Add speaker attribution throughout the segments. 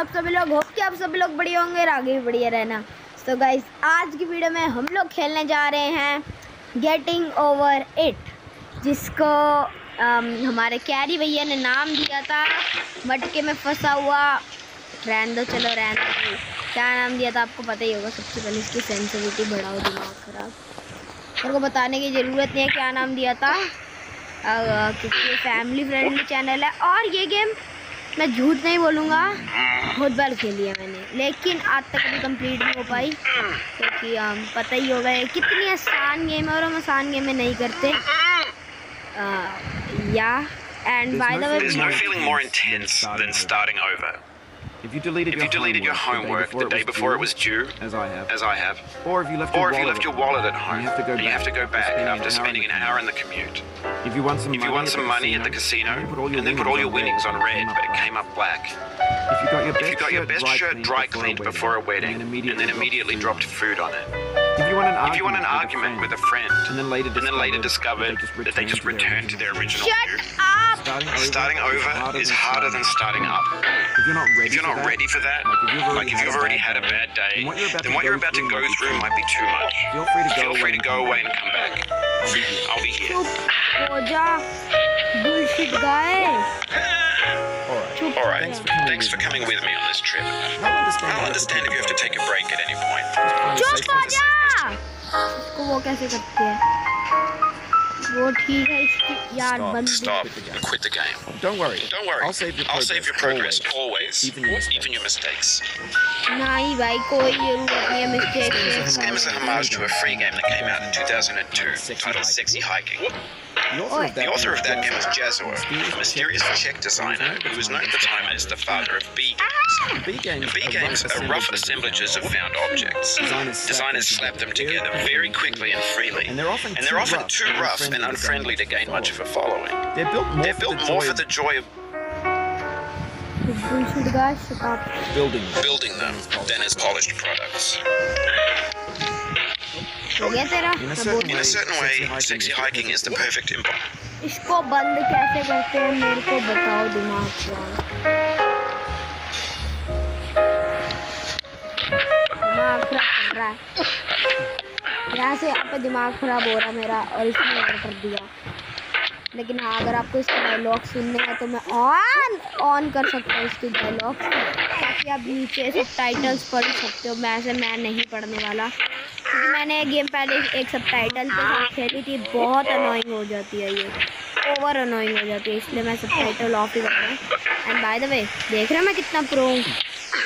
Speaker 1: आप सभी लोग होप कि आप सभी लोग बढ़िया होंगे और आगे भी बढ़िया रहना। तो गाइज़ आज की वीडियो में हम लोग खेलने जा रहे हैं गेटिंग ओवर इट जिसको um, हमारे कैरी भैया ने नाम दिया था। मटके में फंसा हुआ रहन दो चलो रहन दो क्या नाम दिया था आपको पता ही होगा सबसे पहले इसकी सेंसिटिविटी बढ़ाओ दिमाग खराब। मेरे को बताने की ज़रूरत नहीं है क्या नाम दिया था। ये फैमिली फ्रेंडली चैनल है। और ये गेम मैं झूठ नहीं बोलूँगा बहुत बार खेली है मैंने लेकिन आज तक भी कंप्लीट नहीं हो पाई क्योंकि तो हम पता ही होगा गए कितनी आसान गेम है और हम आसान गेम में नहीं करते।
Speaker 2: आ, yeah and by the way
Speaker 3: If you deleted,
Speaker 2: If you deleted your homework the day before it was due,
Speaker 3: as I have,
Speaker 2: as I have,
Speaker 3: or if you left your
Speaker 2: if you
Speaker 3: wallet
Speaker 2: left your
Speaker 3: at
Speaker 2: wallet at home
Speaker 3: you have to go
Speaker 2: and you have to go back after spending an hour in the commute.
Speaker 3: If you want some
Speaker 2: If you
Speaker 3: money
Speaker 2: won
Speaker 3: at
Speaker 2: some
Speaker 3: the
Speaker 2: money at the casino
Speaker 3: and then put all your
Speaker 2: and then put all your winnings on red, but it came up black.
Speaker 3: If you got your best,
Speaker 2: you got your best shirt dry cleaned before a wedding
Speaker 3: and
Speaker 2: and then immediately dropped food on it.
Speaker 3: If you want an
Speaker 2: If you want an argument
Speaker 3: argument
Speaker 2: with a friend
Speaker 3: and then later
Speaker 2: and then later discovered
Speaker 3: discovered
Speaker 2: that they just returned to their original
Speaker 1: Shut
Speaker 2: view,
Speaker 1: up!
Speaker 2: starting over is harder than starting up.
Speaker 3: If you're not ready,
Speaker 2: If you're not
Speaker 3: for that,
Speaker 2: ready for that, like if you've already had a bad day, then what you're about to go through might be too much.
Speaker 3: feel free to go
Speaker 2: Feel free to go away
Speaker 3: and
Speaker 2: and come back.
Speaker 3: I'll be here.
Speaker 2: I'll be here. All right.
Speaker 3: Thanks for coming
Speaker 2: Thanks for
Speaker 3: with me.
Speaker 2: coming with me on this trip.
Speaker 3: I'll understand,
Speaker 2: I'll understand if you have to take a break at any point.
Speaker 1: चुप हो जा इसको वो कैसे करते हैं वो ठीक है इसकी यार
Speaker 3: Stop.
Speaker 1: बंद
Speaker 2: Stop and quit the game.
Speaker 3: Don't worry.
Speaker 2: Don't worry.
Speaker 3: I'll save your
Speaker 2: I'll
Speaker 3: progress.
Speaker 2: save your progress
Speaker 3: always.
Speaker 2: always,
Speaker 3: Even your mistakes.
Speaker 2: even your mistakes.
Speaker 1: नहीं भाई कोई जरूरत नहीं है mistake
Speaker 2: This game is a homage to a free game that came out in 2002 titled Sexy Hiking.
Speaker 3: The author, of that, the
Speaker 2: author of that game was Jezor, a mysterious Czech designer who was known at the time as the father of
Speaker 3: B-games.
Speaker 2: B-games, B-games are rough assemblages of found objects. Designers slap them together very quickly and freely,
Speaker 3: and they're often,
Speaker 2: and they're often too rough and
Speaker 3: unfriendly
Speaker 2: to gain much of a following.
Speaker 3: They're built more,
Speaker 2: they're built for,
Speaker 3: the
Speaker 2: more for the joy of
Speaker 3: building,
Speaker 2: building them than as polished products.
Speaker 1: तेरा
Speaker 3: In a certain
Speaker 2: In a certain way, sexy hiking is the perfect embodiment.
Speaker 1: इसको बंद कैसे करते हैं? मेरे को बताओ दिमाग से। दिमाग खराब कर रहा है। यहाँ से यहाँ पे दिमाग खराब हो रहा है मेरा और इसने और कर दिया। लेकिन हाँ अगर आपको इसके डायलॉग सुनने हैं तो मैं ऑन ऑन कर सकता हूँ इसके डायलॉग ताकि आप नीचे सब टाइटल्स पढ़ सकते हो। मैं ऐसे मैं नहीं पढ़ने वाला। क्योंकि मैंने गेम पहले एक सब टाइटल खेली थी, बहुत अनोइंग हो जाती है ये। ओवर अनोइंग हो जाती है, इसलिए मैं सब टाइटल ऑफ़ ही कर रहा हूँ। एंड बाय द वे देख रहे मैं कितना प्रो हूँ?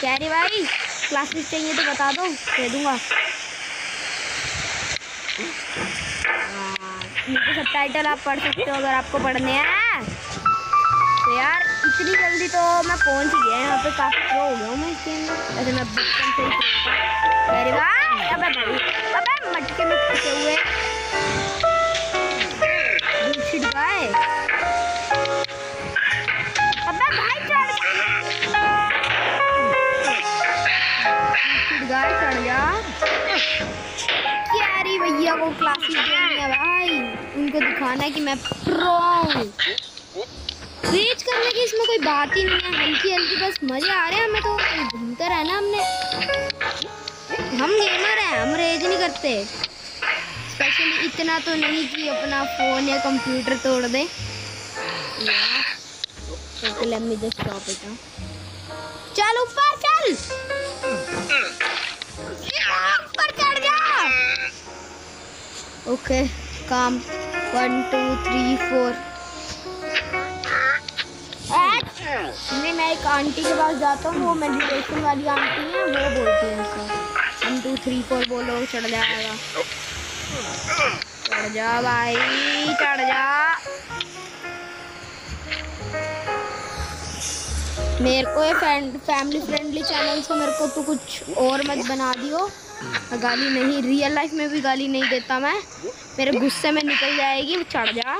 Speaker 1: कह रही भाई क्लासेस चाहिए तो बता दो, दे दूँगा। सब टाइटल आप पढ़ सकते हो अगर आपको पढ़ने हैं। यार, इतनी जल्दी तो मैं पहुँच ही गया यहाँ पे, काफ़ी प्रो हो गया हूँ मैं इसके अंदर। वैसे मैं बचपन से ही अरे भाई अबे भाई, अबे मटके में फंसे हुए। गाय अबे भाई, चढ़ गाय। चढ़ जा कैरी भैया को क्लासेस देनी है भाई। उनको दिखाना है कि मैं प्रो हूँ। रेज करने की इसमें कोई बात ही नहीं है। हल्की हल्की, बस मज़े आ रहे हैं हमें तो। घूमते रहना हमने। हम गेमर हैं, हम रेज नहीं करते। स्पेशली इतना तो नहीं कि अपना फ़ोन या कंप्यूटर तोड़ दे। ओके स्टॉप चल, ऊपर चल। ऊपर चढ़ जा। ओके काम वन टू थ्री फोर नहीं, मैं एक आंटी के पास जाता हूँ, वो मेडिटेशन वाली आंटी है, वो बोलती है ऐसा। वन टू थ्री फोर बोलो चढ़ जाएगा। चढ़ जा भाई, चढ़ जा। मेरे को ये फैमिली फ्रेंडली चैनल से मेरे को तो कुछ और मत बना दियो। गाली नहीं रियल लाइफ में भी गाली नहीं देता मैं। मेरे गुस्से में निकल जाएगी, चढ़ जा।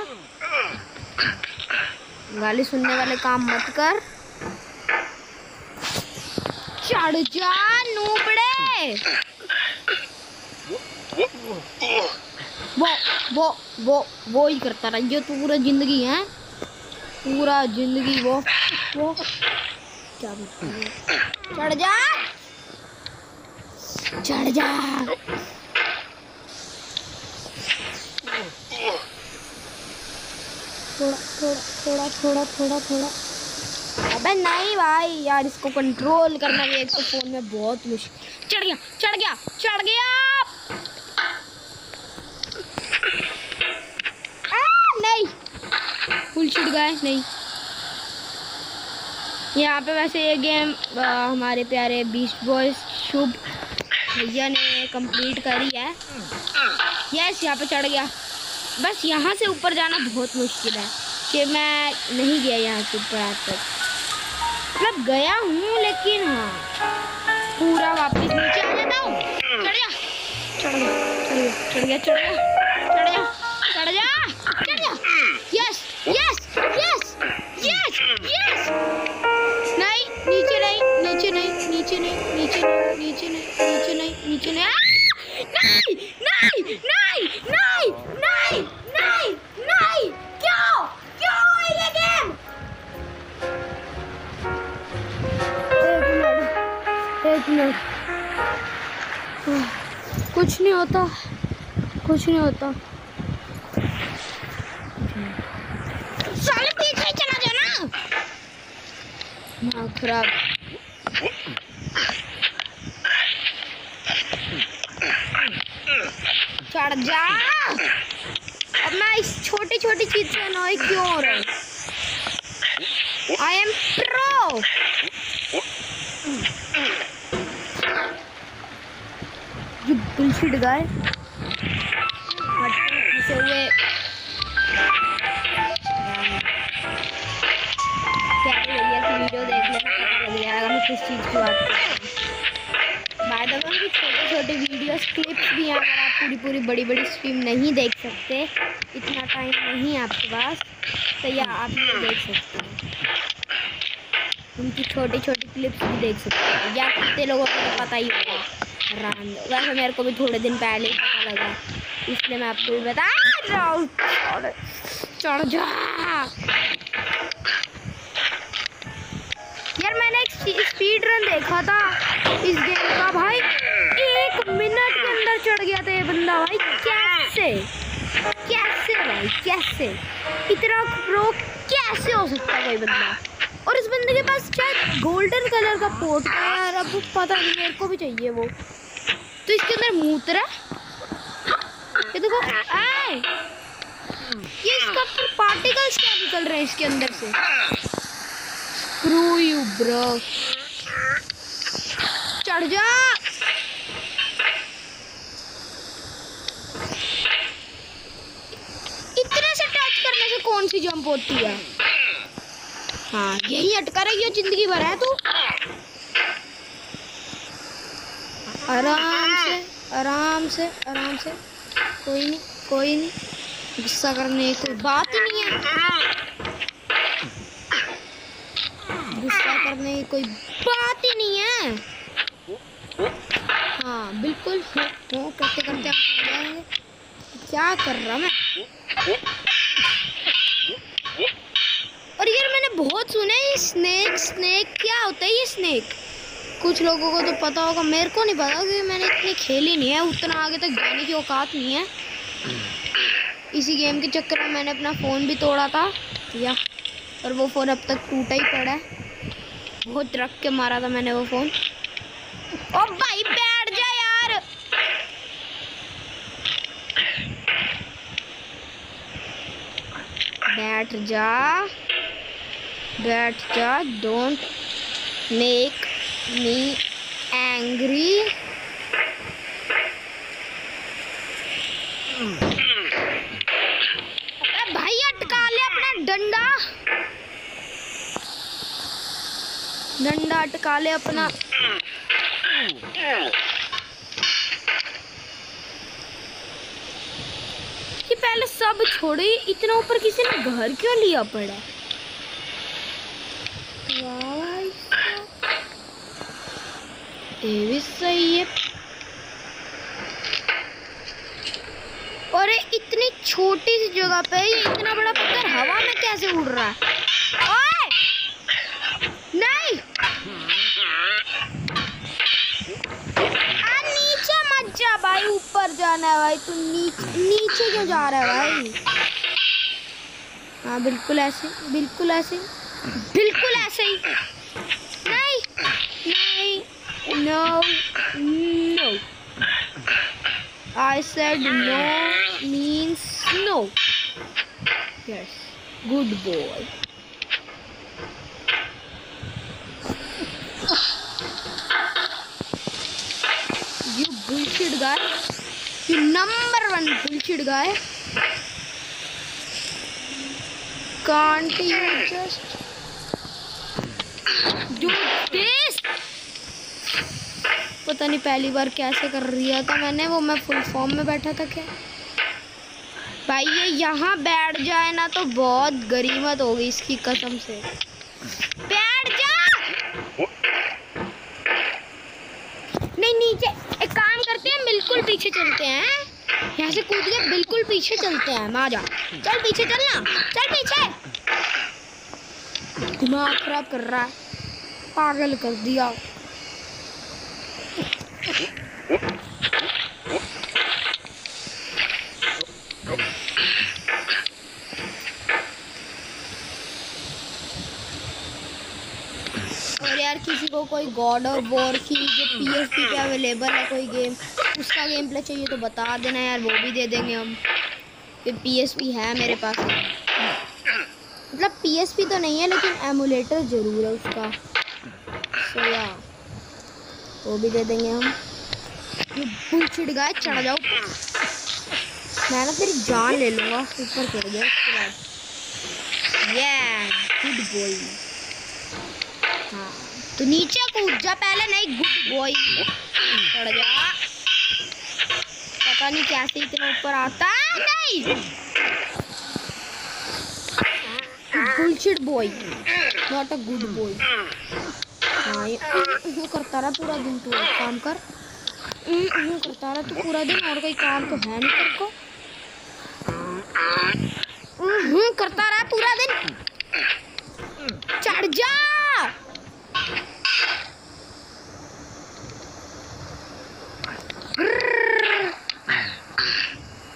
Speaker 1: गाली सुनने वाले काम मत कर। चढ़ जा, नूबड़े। वो वो वो वो ही करता रहा। ये तो पूरा ज़िंदगी है। पूरा ज़िंदगी वो वो। क्या चढ़ जा। चढ़ जा। थोड़ा थोड़ा थोड़ा थोड़ा थोड़ा। अबे नहीं भाई यार इसको कंट्रोल करना भी एक तो फ़ोन में बहुत मुश्किल। चढ़ गया चढ़ गया चढ़ गया आ, नहीं। फुल छिड़ गए नहीं। यहाँ पे वैसे ये गेम आ, हमारे प्यारे बीस्ट बॉयज़ शुभ भैया ने कंप्लीट करी है। यस यहाँ पे चढ़ गया। बस यहाँ से ऊपर जाना बहुत मुश्किल है कि मैं नहीं गया यहाँ से ऊपर आज तक। मतलब गया हूँ, लेकिन हाँ पूरा वापस नीचे आ जाता हूँ। चढ़ चढ़िया चढ़ गया चढ़ गया चढ़ गया। एक मिनट। कुछ नहीं होता। कुछ नहीं होता। साले पीछे चला जा ना। हाँ खराब। चढ़ जा। अब मैं इस छोटी छोटी चीज़ से अनॉय क्यों हो रहा हूँ? I am pro bullshit guy हुए बात छोटे वीडियोस क्लिप्स भी हैं अगर आप पूरी पूरी बड़ी बड़ी स्ट्रीम नहीं देख सकते इतना टाइम नहीं आपके पास तो या आप ये देख सकते उनकी छोटी छोटी क्लिप्स भी देख सकते हैं। या कितने लोगों को तो पता ही होगा। राम, वैसे मेरे को भी थोड़े दिन पहले ही पता लगा। इसलिए मैं आपको भी बता रहा हूँ। चढ़ जा। यार, मैंने एक स्पीड रन देखा था इस गेम का भाई। एक मिनट के अंदर चढ़ गया था ये बंदा भाई। कैसे? कैसे भाई? कैसे? इतना प्रो कैसे हो सकता है कोई बंदा? और इस बंदे के पास शायद गोल्डन कलर का पोर्ट है यार, अब पता नहीं, मेरे को भी चाहिए वो। तो इसके अंदर मूत्र है। ये देखो। आए। ये इसका पार्टिकल्स क्या निकल रहे हैं इसके अंदर से? Screw you, bro. चढ़ जा। इतने से टच करने से कौन सी जंप होती है? हाँ यही अटका रही है ज़िंदगी भर है तू। आराम से आराम से आराम से। कोई नहीं कोई नहीं। गुस्सा करने की कोई बात ही नहीं है। गुस्सा करने की कोई बात ही नहीं है। हाँ बिल्कुल। हो हो, करते करते आप जाएँगे। क्या कर रहा मैं? और यार मैंने बहुत सुने ये स्नेक स्नेक क्या होता है ये स्नेक कुछ लोगों को तो पता होगा, मेरे को नहीं पता क्योंकि मैंने इतनी खेली नहीं है, उतना आगे तक जाने की औकात नहीं है। इसी गेम के चक्कर में मैंने अपना फ़ोन भी तोड़ा था या और वो फ़ोन अब तक टूटा ही पड़ा है। बहुत रख के मारा था मैंने वो फ़ोन ओ भाई, बैठ जा यार। बैठ जा बैठ जा डोंट मेक अपना डंडा। डंडा अटका ले अपना। ये पहले सब छोड़े, इतना ऊपर किसी ने घर क्यों लिया पड़ा? वाह। Evi और इतनी छोटी सी जगह पे ये इतना बड़ा पत्थर हवा में कैसे उड़ रहा है? ओए! नहीं! नीचे मत जा भाई, ऊपर जाना है भाई, तू नीचे नीचे क्यों जा रहा है भाई? हाँ बिल्कुल ऐसे बिल्कुल ऐसे बिल्कुल ऐसे ही। No. No. I said no means no. Yes. Good boy. You bullshit guy. You number one bullshit guy. Can't you just... do this? पता नहीं पहली बार कैसे कर रिया था मैंने वो, मैं फुल फॉर्म में बैठा था क्या? भाई, ये यहाँ बैठ जाए ना तो बहुत गरीमत होगी इसकी कसम से। बैठ जा! नहीं, नीचे एक काम करते हैं, बिल्कुल पीछे चलते हैं। यहाँ से कूद के बिल्कुल पीछे चलते हैं, माँ जा। चल पीछे चलना चल पीछे। दिमाग खराब कर रहा है। पागल कर दिया। और यार किसी को कोई गॉड ऑफ़ वॉर की जो पीएसपी पे अवेलेबल है कोई गेम उसका गेम प्ले चाहिए तो बता देना यार, वो भी दे देंगे हम। फिर पीएसपी है मेरे पास। मतलब पीएसपी तो नहीं है, लेकिन एमुलेटर ज़रूर है उसका। सो या वो भी दे देंगे हम। ये बुलशिट गए चढ़ जाओ। मैं ना तेरी जान ले लूँगा, ऊपर चढ़ गया, उसके बाद। ये गुड बॉय हाँ। तो नीचे कूद जा पहले, नहीं, गुड बॉय चढ़ जा। पता नहीं कैसे इतना ऊपर आता है, नहीं। Boy not a good boy हाँ करता रहा पूरा दिन तू काम कर। यूँ करता रहा तू पूरा दिन और कोई काम तो है नहीं तेरे को। करता रहा पूरा दिन। चढ़ जा।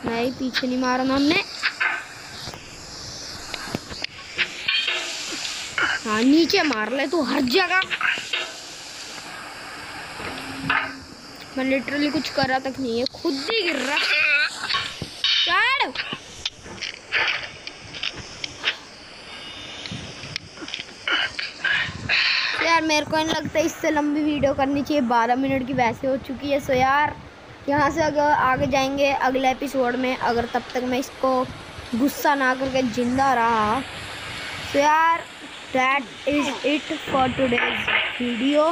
Speaker 1: नहीं पीछे नहीं मारा ना हमने। हाँ नीचे मार ले तू हर जगह। मैं लिटरली कुछ कर तक नहीं है, खुद ही गिर रहा। यार, मेरे को नहीं लगता इससे लंबी वीडियो करनी चाहिए। बारह मिनट की वैसे हो चुकी है, सो यार। यहाँ से अगर आगे जाएँगे अगले एपिसोड में, अगर तब तक मैं इसको गुस्सा ना करके ज़िंदा रहा तो यार that is it for today video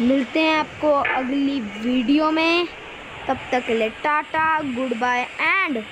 Speaker 1: मिलते हैं आपको अगली वीडियो में। तब तक के लिए टाटा गुड बाय एंड